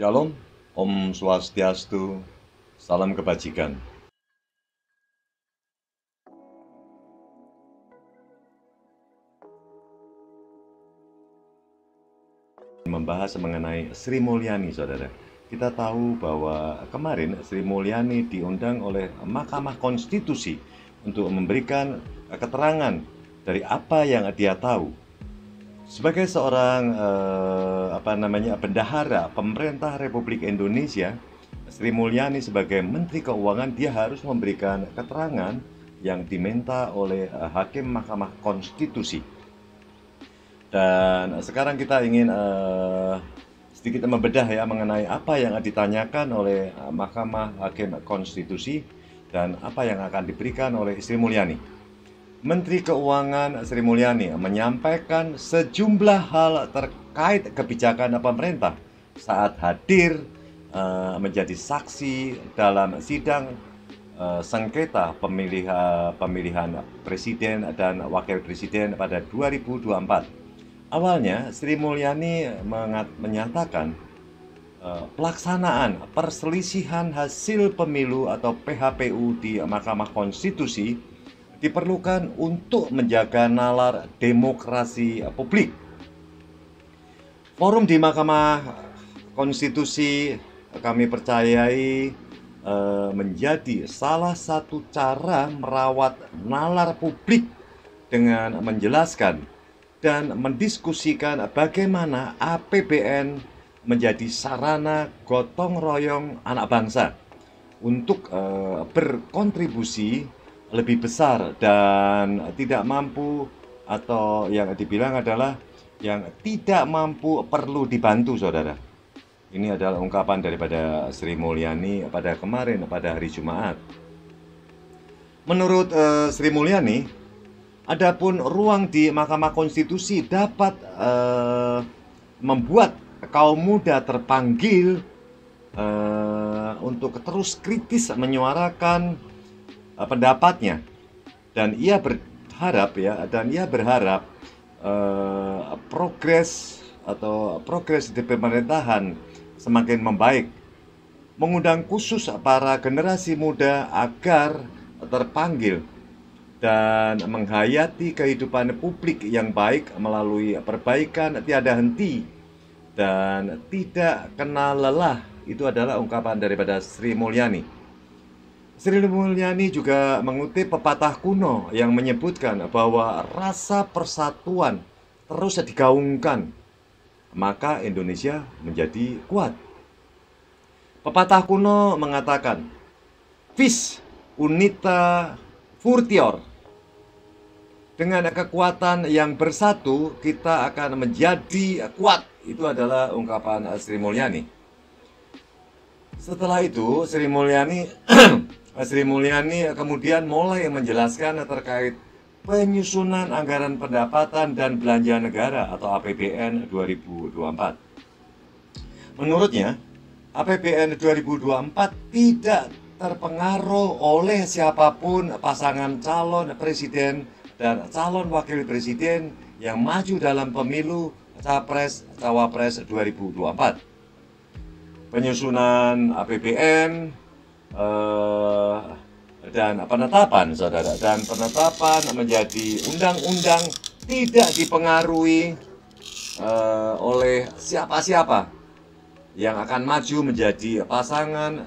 Shalom, Om Swastiastu, salam kebajikan. Membahas mengenai Sri Mulyani, saudara. Kita tahu bahwa kemarin Sri Mulyani diundang oleh Mahkamah Konstitusi untuk memberikan keterangan dari apa yang dia tahu sebagai seorang eh, apa namanya bendahara pemerintah Republik Indonesia, Sri Mulyani sebagai Menteri Keuangan dia harus memberikan keterangan yang diminta oleh eh, Hakim Mahkamah Konstitusi. Dan sekarang kita ingin eh, sedikit membedah ya mengenai apa yang ditanyakan oleh eh, Mahkamah Hakim Konstitusi dan apa yang akan diberikan oleh Sri Mulyani. Menteri Keuangan Sri Mulyani menyampaikan sejumlah hal terkait kebijakan pemerintah saat hadir uh, menjadi saksi dalam sidang uh, sengketa pemilihan, pemilihan presiden dan wakil presiden pada 2024. Awalnya Sri Mulyani menyatakan uh, pelaksanaan perselisihan hasil pemilu atau PHPU di Mahkamah Konstitusi diperlukan untuk menjaga nalar demokrasi publik. Forum di Mahkamah Konstitusi kami percayai e, menjadi salah satu cara merawat nalar publik dengan menjelaskan dan mendiskusikan bagaimana APBN menjadi sarana gotong royong anak bangsa untuk e, berkontribusi lebih besar dan tidak mampu atau yang dibilang adalah yang tidak mampu perlu dibantu saudara. Ini adalah ungkapan daripada Sri Mulyani pada kemarin pada hari Jumat. Menurut uh, Sri Mulyani, adapun ruang di Mahkamah Konstitusi dapat uh, membuat kaum muda terpanggil uh, untuk terus kritis menyuarakan pendapatnya. Dan ia berharap ya dan ia berharap uh, progres atau progres di pemerintahan semakin membaik. Mengundang khusus para generasi muda agar terpanggil dan menghayati kehidupan publik yang baik melalui perbaikan tiada henti dan tidak kenal lelah. Itu adalah ungkapan daripada Sri Mulyani. Sri Mulyani juga mengutip pepatah kuno yang menyebutkan bahwa rasa persatuan terus digaungkan, maka Indonesia menjadi kuat. Pepatah kuno mengatakan, Vis unita furtior. Dengan kekuatan yang bersatu, kita akan menjadi kuat. Itu adalah ungkapan Sri Mulyani. Setelah itu, Sri Mulyani Sri Mulyani kemudian mulai menjelaskan terkait penyusunan anggaran pendapatan dan belanja negara atau APBN 2024. Menurutnya, APBN 2024 tidak terpengaruh oleh siapa pun pasangan calon presiden dan calon wakil presiden yang maju dalam pemilu Capres Cawapres 2024. Penyusunan APBN uh, dan penetapan saudara. Dan penetapan menjadi undang-undang tidak dipengaruhi uh, oleh siapa-siapa yang akan maju menjadi pasangan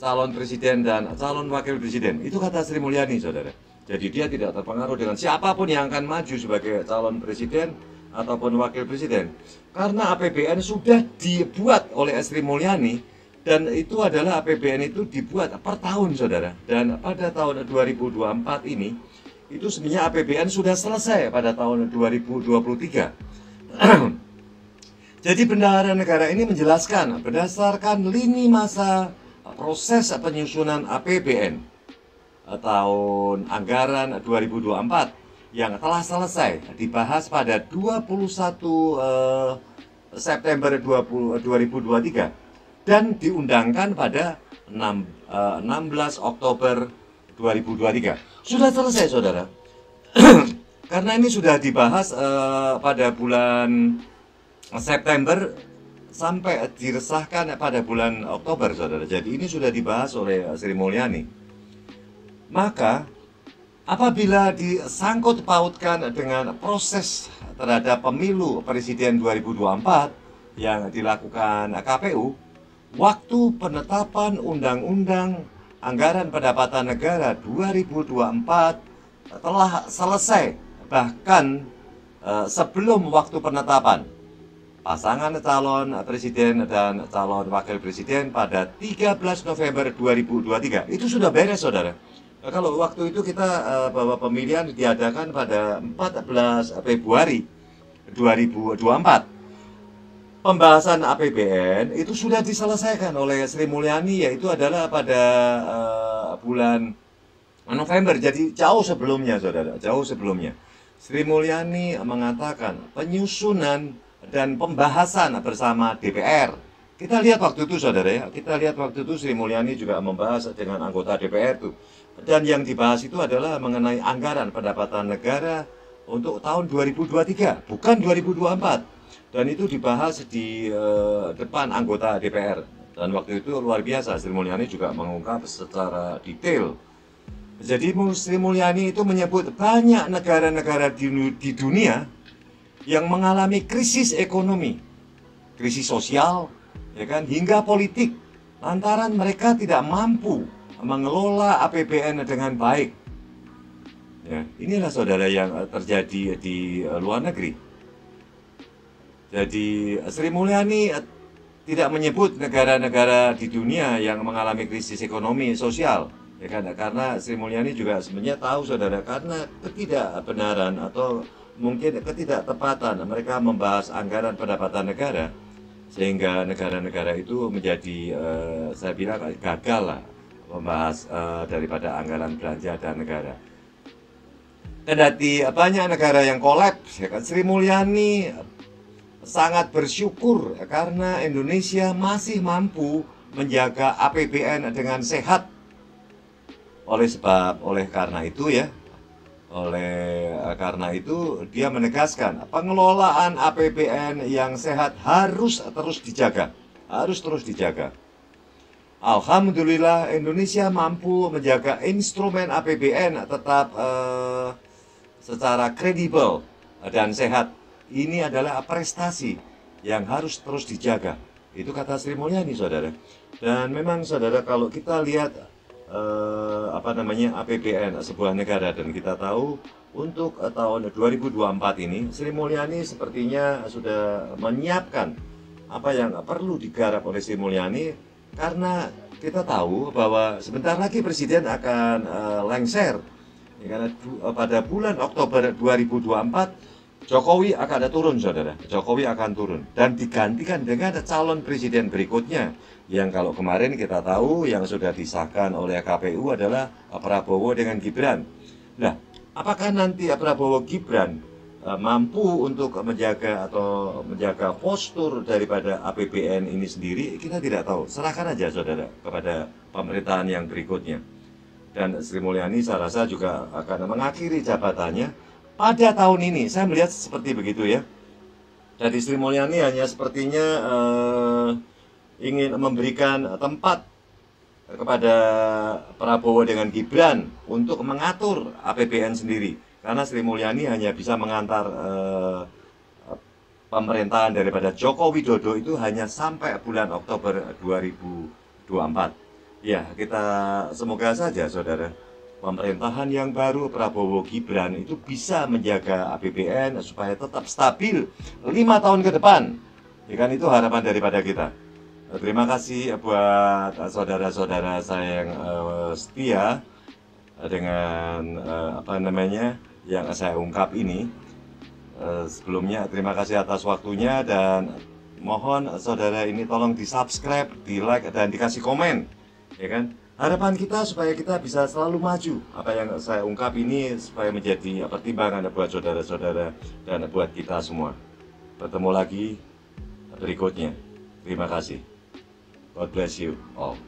calon presiden dan calon wakil presiden. Itu kata Sri Mulyani saudara. Jadi dia tidak terpengaruh dengan siapa pun yang akan maju sebagai calon presiden ataupun wakil presiden. Karena APBN sudah dibuat oleh Sri Mulyani dan itu adalah APBN itu dibuat per tahun saudara. Dan pada tahun 2024 ini itu sebenarnya APBN sudah selesai pada tahun 2023 jadi bendahara negara ini menjelaskan berdasarkan lini masa proses penyusunan APBN tahun anggaran 2024 yang telah selesai dibahas pada 21 uh, September 20, 2023 dan diundangkan pada 6, uh, 16 Oktober 2023. Sudah selesai, saudara. Karena ini sudah dibahas uh, pada bulan September sampai diresahkan pada bulan Oktober, saudara. Jadi ini sudah dibahas oleh Sri Mulyani. Maka apabila disangkut pautkan dengan proses terhadap pemilu presiden 2024 yang dilakukan KPU, waktu penetapan undang-undang anggaran pendapatan negara 2024 telah selesai bahkan eh, sebelum waktu penetapan pasangan calon presiden dan calon wakil presiden pada 13 November 2023. Itu sudah beres, saudara. Kalau waktu itu kita uh, bahwa pemilihan diadakan pada 14 Februari 2024. Pembahasan APBN itu sudah diselesaikan oleh Sri Mulyani yaitu adalah pada uh, bulan November. Jadi jauh sebelumnya, saudara, jauh sebelumnya. Sri Mulyani mengatakan penyusunan dan pembahasan bersama DPR. Kita lihat waktu itu saudara ya, kita lihat waktu itu Sri Mulyani juga membahas dengan anggota DPR itu. Dan yang dibahas itu adalah mengenai anggaran pendapatan negara untuk tahun 2023, bukan 2024. Dan itu dibahas di uh, depan anggota DPR. Dan waktu itu luar biasa, Sri Mulyani juga mengungkap secara detail. Jadi Sri Mulyani itu menyebut banyak negara-negara di, di dunia yang mengalami krisis ekonomi, krisis sosial, ya kan, hingga politik, lantaran mereka tidak mampu mengelola APBN dengan baik. Ya, inilah saudara yang terjadi di luar negeri. Jadi Sri Mulyani tidak menyebut negara-negara di dunia yang mengalami krisis ekonomi sosial. Ya kan? Karena Sri Mulyani juga sebenarnya tahu saudara karena ketidakbenaran atau mungkin ketidaktepatan mereka membahas anggaran pendapatan negara sehingga negara-negara itu menjadi uh, saya bilang gagal lah membahas uh, daripada anggaran belanja dan negara. Kendati banyak negara yang kolaps, ya kan? Sri Mulyani sangat bersyukur karena Indonesia masih mampu menjaga APBN dengan sehat. Oleh sebab oleh karena itu ya, oleh eh, karena itu dia menegaskan pengelolaan APBN yang sehat harus terus dijaga, harus terus dijaga. Alhamdulillah Indonesia mampu menjaga instrumen APBN tetap uh, secara kredibel dan sehat. Ini adalah prestasi yang harus terus dijaga. Itu kata Sri Mulyani, saudara. Dan memang, saudara, kalau kita lihat eh, apa namanya APBN sebuah negara dan kita tahu untuk eh, tahun 2024 ini Sri Mulyani sepertinya sudah menyiapkan apa yang perlu digarap oleh Sri Mulyani karena kita tahu bahwa sebentar lagi presiden akan eh, lengser ya, karena eh, pada bulan Oktober 2024 Jokowi akan turun, saudara. Jokowi akan turun dan digantikan dengan calon presiden berikutnya yang kalau kemarin kita tahu yang sudah disahkan oleh KPU adalah Prabowo dengan Gibran. Nah, apakah nanti Prabowo Gibran uh, mampu untuk menjaga atau menjaga postur daripada APBN ini sendiri? Kita tidak tahu. Serahkan aja saudara kepada pemerintahan yang berikutnya. Dan Sri Mulyani saya rasa juga akan mengakhiri jabatannya pada tahun ini. Saya melihat seperti begitu ya. Jadi Sri Mulyani hanya sepertinya uh, ingin memberikan tempat kepada Prabowo dengan Gibran untuk mengatur APBN sendiri karena Sri Mulyani hanya bisa mengantar eh, pemerintahan daripada Joko Widodo itu hanya sampai bulan Oktober 2024 ya kita semoga saja saudara pemerintahan yang baru Prabowo Gibran itu bisa menjaga APBN supaya tetap stabil lima tahun ke depan ya kan itu harapan daripada kita Terima kasih buat saudara-saudara saya yang uh, setia dengan apa namanya yang saya ungkap ini. Sebelumnya terima kasih atas waktunya dan mohon saudara ini tolong di subscribe, di like dan dikasih komen, ya kan? Harapan kita supaya kita bisa selalu maju. Apa yang saya ungkap ini supaya menjadi pertimbangan buat saudara-saudara dan buat kita semua. Bertemu lagi berikutnya. Terima kasih. God bless you all.